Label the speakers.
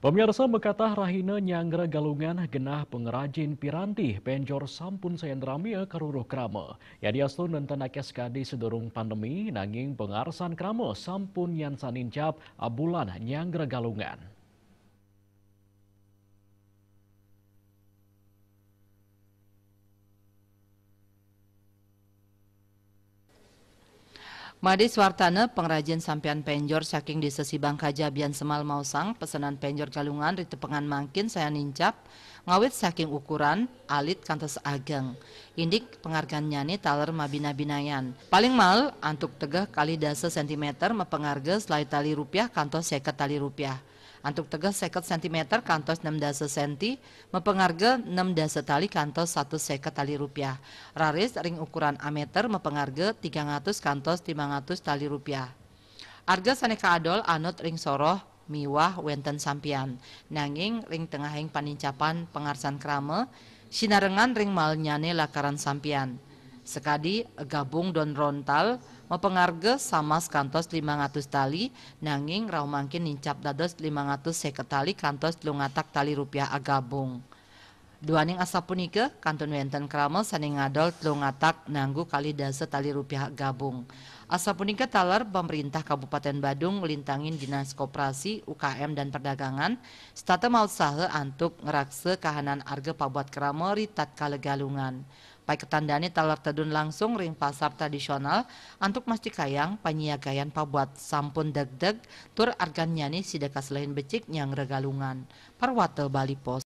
Speaker 1: Pemirsa Mekatah Rahina Nyanggra Galungan genah pengrajin piranti penjor sampun sayandramia karuruh krama. Ya diastu nenten akes kadi sedurung pandemi nanging pengarsan krama sampun yang sanincap abulan Nyanggra Galungan.
Speaker 2: Madi Swartana, pengrajin sampian penjor saking di sesi Bangka Jabian Semal Mausang, pesanan penjor galungan ritu pengan mangkin saya nincap, ngawit saking ukuran, alit kantos ageng. Indik penghargaan nyani taler mabina binayan. Paling mal, antuk tegah kali dasa sentimeter mepengarga selai tali rupiah kantos seket tali rupiah. Antuk tegas seket cm kantos 6 dasa senti, mepengarga 6 dasa tali kantos 1 seket tali rupiah. Raris ring ukuran ameter mepengarga 300 kantos 500 tali rupiah. Arga saneka adol anut ring soroh miwah wenten sampian. Nanging ring tengahing panincapan pengarsan krame, sinarengan ring malnyane lakaran sampian. Sekadi gabung don rontal mempengarga sama kantos 500 tali nanging raw mangkin nincap dados 500 seket tali kantos lungatak tali rupiah agabung. Duaning asa punika kantun wenten kramel saning ngadol lungatak nanggu kali dasa tali rupiah gabung. Asa punika talar pemerintah Kabupaten Badung lintangin Dinas Koperasi, UKM dan Perdagangan stata mau sahe antuk ngerakse kahanan arga pabuat kramel ritat kalegalungan. Pai ketandani talar tedun langsung ring pasar tradisional antuk masti kayang panyiagayan pabuat sampun deg-deg tur argan nyani sidekas lain becik nyang regalungan. Parwate Bali Pos.